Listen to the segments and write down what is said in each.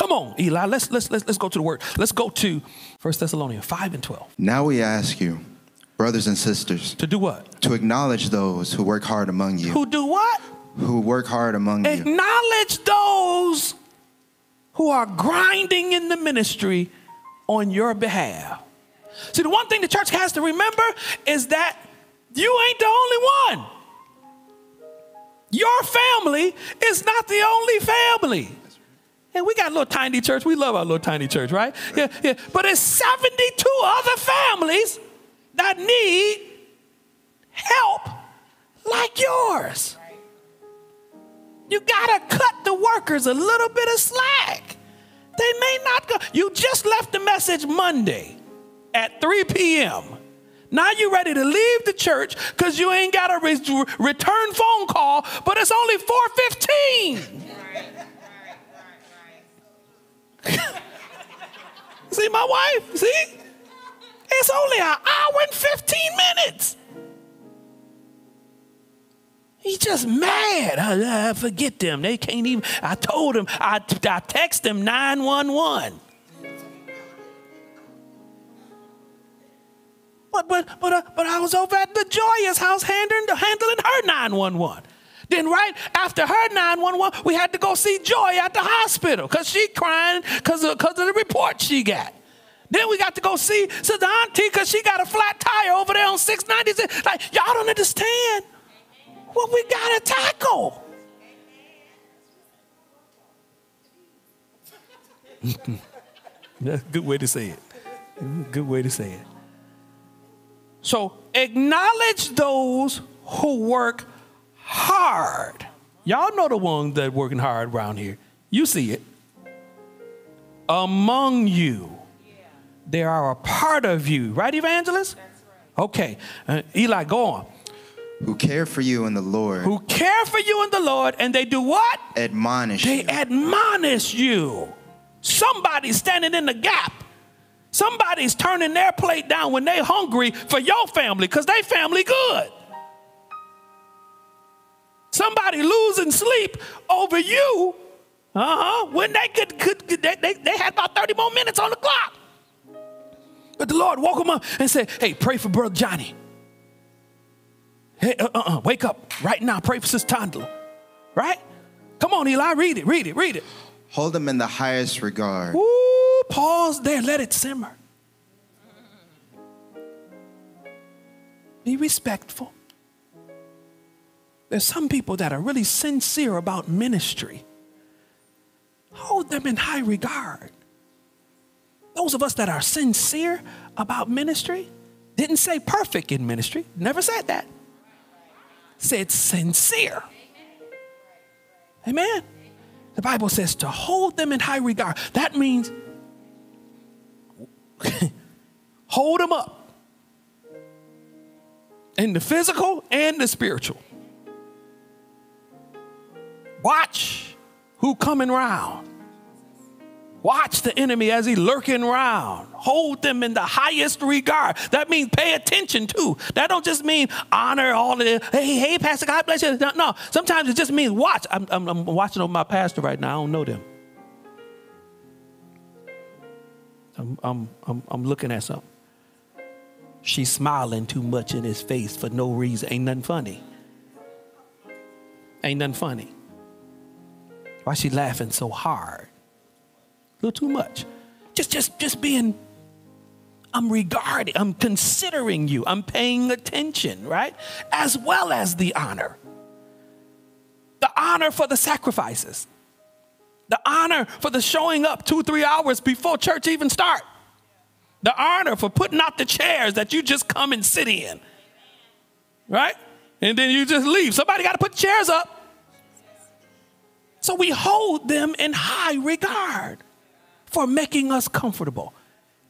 Come on, Eli. Let's let's let's let's go to the word. Let's go to 1 Thessalonians 5 and 12. Now we ask you, brothers and sisters, To do what? to acknowledge those who work hard among you, Who do what? who work hard among you, Acknowledge those who are grinding in the ministry on your behalf. See, the one thing the church has to remember is that you ain't the only one. Your family is not the only family. And we got a little tiny church. We love our little tiny church, right? Yeah, yeah. But it's 72 other families that need help like yours. You gotta cut the workers a little bit of slack. They may not go. You just left the message Monday at 3 p.m. Now you're ready to leave the church because you ain't got a re- return phone call, but it's only See my wife? See? It's only an hour and 15 minutes. He's just mad. I, I forget them. They can't even. I told him. I, I text them 911. But but but uh, but I was over at the Joyous house handling handling her 911. Then right after her 911, we had to go see Joy at the hospital because she crying because of, cause of the report she got. Then we got to go see Sister Auntie because she got a flat tire over there on 690. Like, y'all don't understand what we got to tackle. That's a good way to say it. Good way to say it. So acknowledge those who work hard. Y'all know the ones that working hard around here. You see it. Among you. They are a part of you. Right, evangelist? Okay. Uh, Eli, go on. who care for you in the Lord, Who care for you in the Lord and they do what? admonish They you. admonish you. Somebody's standing in the gap. Somebody's turning their plate down when they hungry for your family because they family good. Somebody losing sleep over you. Uh-huh. When they could, could, they, they, they had about 30 more minutes on the clock. But the Lord woke them up and said, hey, pray for Brother Johnny. Hey, uh, uh, uh, wake up right now. Pray for Sister Tondela. Right? Come on, Eli. Read it, read it, read it. Hold them in the highest regard. Ooh, pause there. Let it simmer. Be respectful. There's some people that are really sincere about ministry. Hold them in high regard. Those of us that are sincere about ministry didn't say perfect in ministry, never said that. Said sincere. Amen. The Bible says to hold them in high regard. That means hold them up in the physical and the spiritual. Watch who coming round. Watch the enemy as he lurking round. Hold them in the highest regard. That means pay attention too. That don't just mean honor all the, hey, hey, Pastor, God bless you. No, no. sometimes it just means watch. I'm, I'm, I'm watching over my pastor right now. I don't know them. I'm, I'm, I'm, I'm looking at something. She's smiling too much in his face for no reason. Ain't nothing funny. Ain't nothing funny. Why she laughing so hard? A little too much. Just, just, just being. I'm regarding. I'm considering you. I'm paying attention, right? As well as the honor. The honor for the sacrifices. The honor for the showing up two, three hours before church even start. The honor for putting out the chairs that you just come and sit in. Right? And then you just leave. Somebody got to put chairs up. So we hold them in high regard for making us comfortable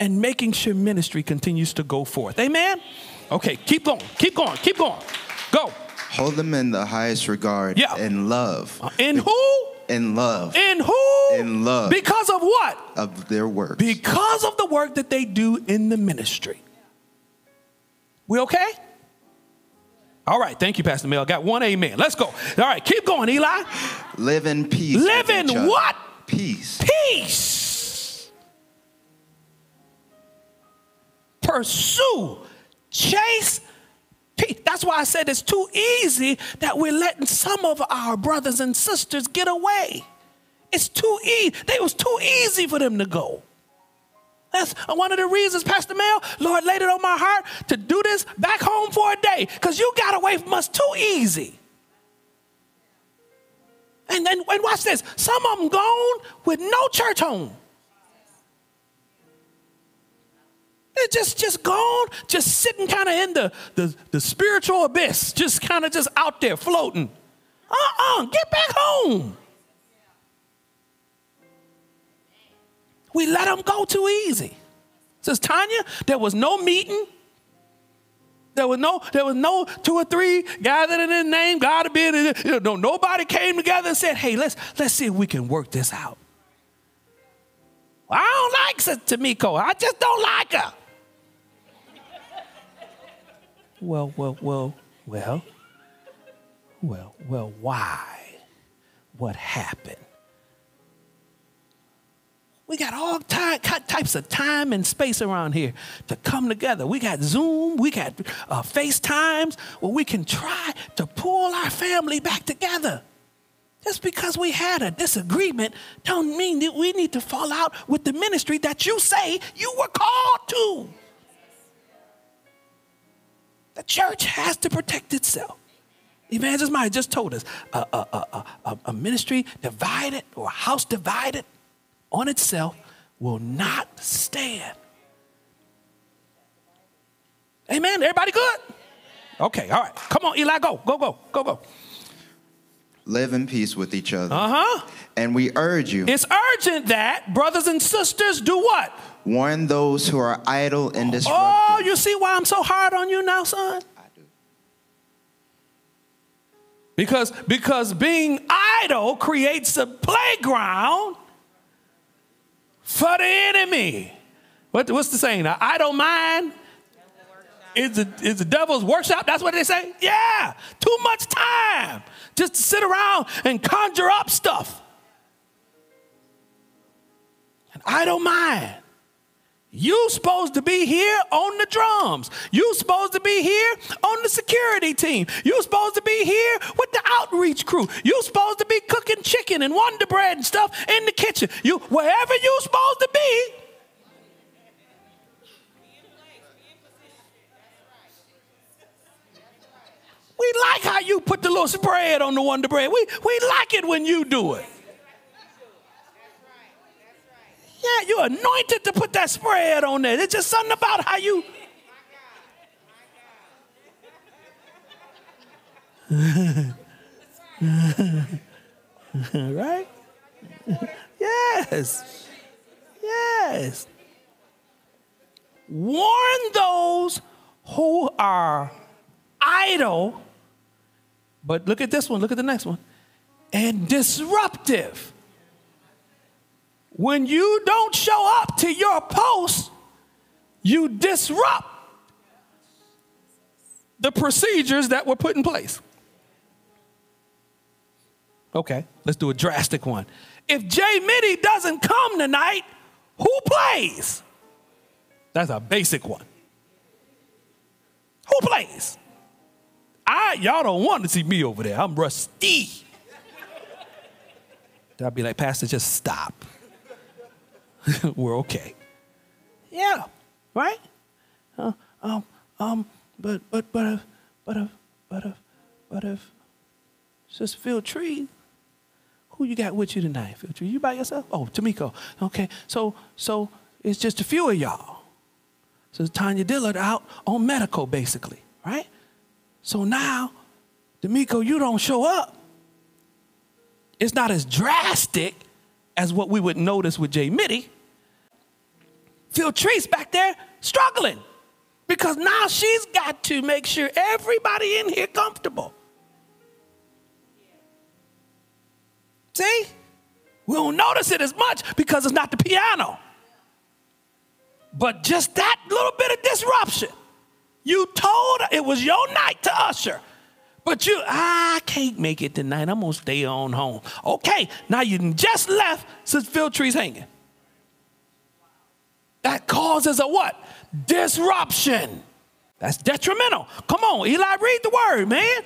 and making sure ministry continues to go forth. Amen? Okay, keep going, keep going, keep going. Go. Hold them in the highest regard Yeah. in love. Uh, in who? In love In who? In love. Because of what? of their work. Because of the work that they do in the ministry. We okay? All right, thank you, Pastor Mel. Got one amen. Let's go. All right, keep going, Eli. Live in peace. Live in what? Peace. peace. Pursue, chase peace. That's why I said it's too easy that we're letting some of our brothers and sisters get away. It's too easy. It was too easy for them to go. That's one of the reasons, Pastor Mel, Lord laid it on my heart to do this back home for a day because you got away from us too easy. And then and watch this. Some of them gone with no church home. They're just just gone, just sitting kind of in the, the, the spiritual abyss, just kind of just out there floating. Uh-uh, get back home. We let them go too easy. Says Tanya, there was no meeting. There was no, there was no two or three gathered in his name. God been, you know, no, nobody came together and said, hey, let's let's see if we can work this out. I don't like Sister Tamiko. I just don't like her. well, well, well, well, well, well, why? What happened? We got all ty- types of time and space around here to come together. We got Zoom, we got uh, FaceTimes where we can try to pull our family back together. Just because we had a disagreement don't mean that we need to fall out with the ministry that you say you were called to. The church has to protect itself. Evangelist Maya just told us a, a, a, a ministry divided or a house divided on itself will not stand. Amen. Everybody good? Okay, all right. Come on, Eli, go, go, go, go, go. Live in peace with each other. Uh huh. And we urge you. It's urgent that brothers and sisters do what? Warn those who are idle and disruptive. Oh, you see why I'm so hard on you now, son? I do. Because because being idle creates a playground for the enemy. What, what's the saying? I don't mind is is the devil's workshop. That's what they say? Yeah, too much time just to sit around and conjure up stuff. And I don't mind. You supposed to be here on the drums. You supposed to be here on the security team. You supposed to be here with the outreach crew. You supposed to be cooking chicken and Wonder Bread and stuff in the kitchen. You wherever you supposed to be. We like how you put the little spread on the Wonder Bread. We, we like it when you do it. Yeah, you're anointed to put that spread on there. It's just something about how you. right? yes. Yes. Warn those who are idle, but look at this one, look at the next one, and disruptive. When you don't show up to your post, you disrupt the procedures that were put in place. Okay, let's do a drastic one. If Jay Mitty doesn't come tonight, who plays? That's a basic one. Who plays? I y'all don't want to see me over there. I'm rusty. I'll be like, Pastor, just stop. we're okay. Yeah, right? Uh, um, um, but but but if but if but if but if Sister Phil Tree, who you got with you tonight? Phil Tree, you by yourself? Oh, Tamiko. Okay, so so it's just a few of y'all. So Tanya Dillard out on medical, basically, right? So now, D'Amico, you don't show up. It's not as drastic as what we would notice with Jay Mitty. Phil Treese back there struggling because now she's got to make sure everybody in here comfortable. See? We don't notice it as much because it's not the piano. But just that little bit of disruption. You told her it was your night to usher, But you, I can't make it tonight. I'm gonna stay on home. Okay, now you just left since field trees hanging. That causes a what? Disruption. That's detrimental. Come on, Eli, read the word, man.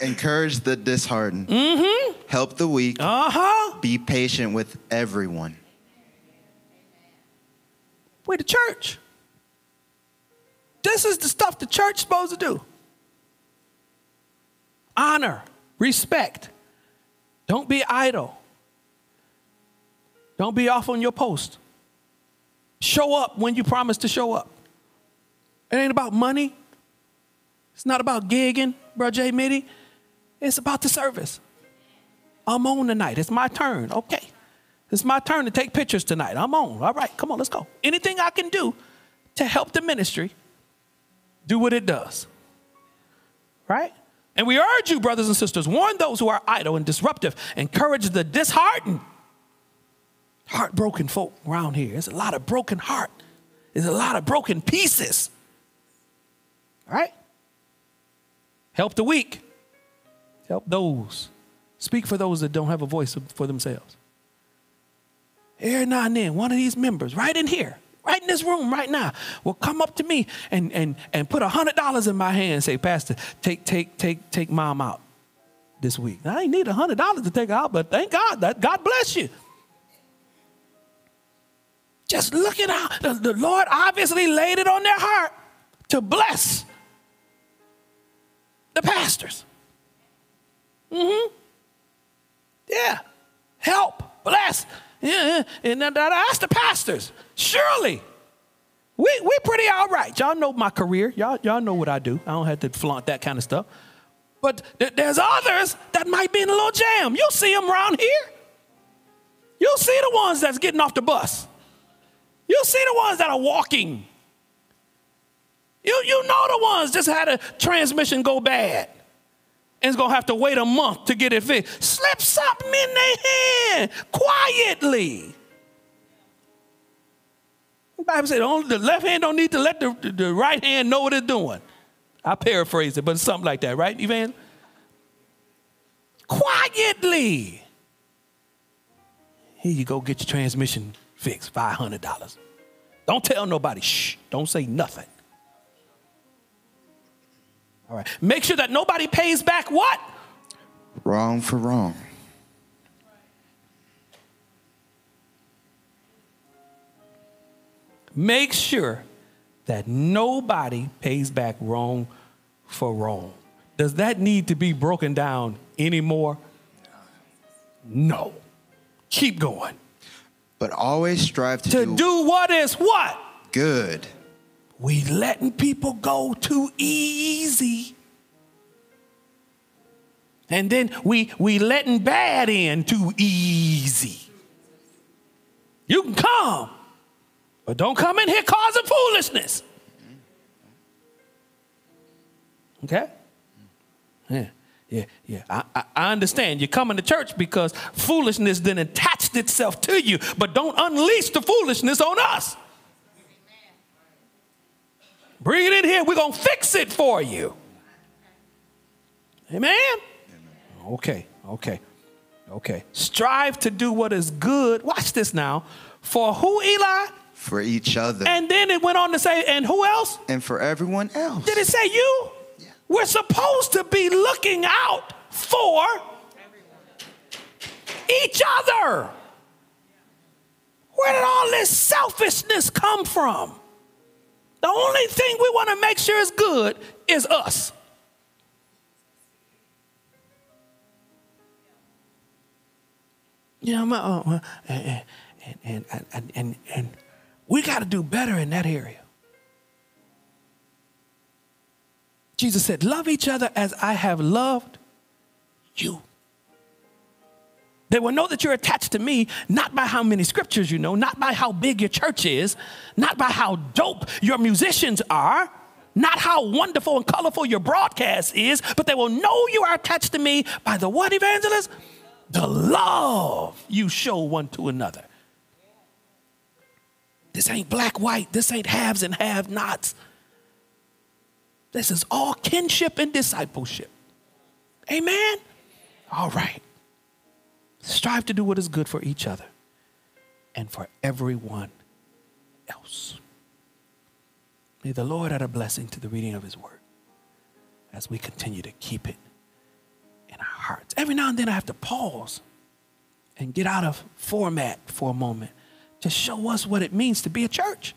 Encourage the disheartened. Mm-hmm. Help the weak. Uh-huh. Be patient with everyone. We're the church. This is the stuff the church supposed to do. Honor, respect. Don't be idle. Don't be off on your post. Show up when you promise to show up. It ain't about money. It's not about gigging, bro J. Mitty. It's about the service. I'm on tonight. It's my turn. Okay. It's my turn to take pictures tonight. I'm on. All right, come on, let's go. Anything I can do to help the ministry do what it does. Right? And we urge you, brothers and sisters, warn those who are idle and disruptive, encourage the disheartened. Heartbroken folk around here. There's a lot of broken heart. There's a lot of broken pieces. Right? Help the weak. Help those. Speak for those that don't have a voice for themselves. Every now and then, one of these members, right in here, right in this room right now, will come up to me and, and, and put a hundred dollars in my hand and say, Pastor, take, take, take, take mom out this week. I ain't need a hundred dollars to take her out, but thank God that God bless you. Just look at how the, the Lord obviously laid it on their heart to bless the pastors. Mm-hmm. Yeah. Help, bless. Yeah, and that's the pastors. Surely. We we pretty all right. Y'all know my career. Y'all, y'all know what I do. I don't have to flaunt that kind of stuff. But th- there's others that might be in a little jam. You'll see them around here. You'll see the ones that's getting off the bus. You'll see the ones that are walking. You, you know the ones just had a transmission go bad and is gonna have to wait a month to get it fixed. Slip something in their hand quietly. The Bible said the left hand don't need to let the, the right hand know what it's doing. I paraphrase it, but it's something like that, right, Evan? Quietly. Here you go, get your transmission fixed, $500. Don't tell nobody, shh, don't say nothing. All right. Make sure that nobody pays back what? Wrong for wrong. Make sure that nobody pays back wrong for wrong. Does that need to be broken down anymore? No. Keep going. But always strive to, To do, do what is what? good. We letting people go too easy. And then we we letting bad in too easy. You can come, but don't come in here causing foolishness. Mm-hmm. Okay? Yeah, yeah, yeah. I, I, I understand. You're coming to church because foolishness then attached itself to you, but don't unleash the foolishness on us. Bring it in here. We're going to fix it for you. Amen? Okay, okay, okay. Strive to do what is good. Watch this now. For who, Eli? For each other. And then it went on to say, and who else? and for everyone else. Did it say you? We're supposed to be looking out for each other. Where did all this selfishness come from? The only thing we want to make sure is good is us. Yeah, my, uh, uh, and, and, and, and, and we got to do better in that area. Jesus said, Love each other as I have loved you. They will know that you're attached to me not by how many scriptures you know, not by how big your church is, not by how dope your musicians are, not how wonderful and colorful your broadcast is, but they will know you are attached to me by the what, evangelist? The love you show one to another. This ain't black, white. This ain't haves and have nots. This is all kinship and discipleship. Amen? All right. Strive to do what is good for each other and for everyone else. May the Lord add a blessing to the reading of his word as we continue to keep it in our hearts. Every now and then I have to pause and get out of format for a moment to show us what it means to be a church.